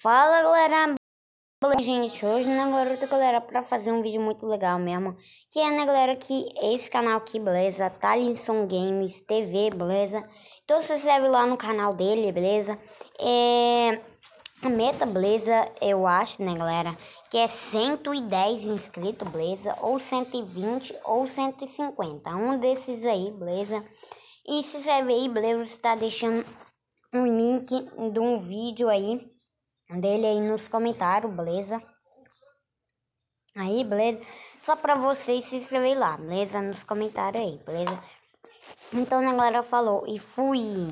Fala galera, gente, hoje né galera, galera, pra fazer um vídeo muito legal mesmo Que é né galera, que esse canal aqui, beleza, Talinson Games TV, beleza? Então se inscreve lá no canal dele, beleza? É... A meta, beleza, eu acho, né, galera, que é 110 inscritos, beleza, ou 120 ou 150, um desses aí, beleza. E se inscreve aí, beleza, está deixando um link de um vídeo aí dele aí nos comentários, beleza? Aí, beleza? Só pra vocês se inscrever lá, beleza? Nos comentários aí, beleza? Então, né, galera, falou e fui!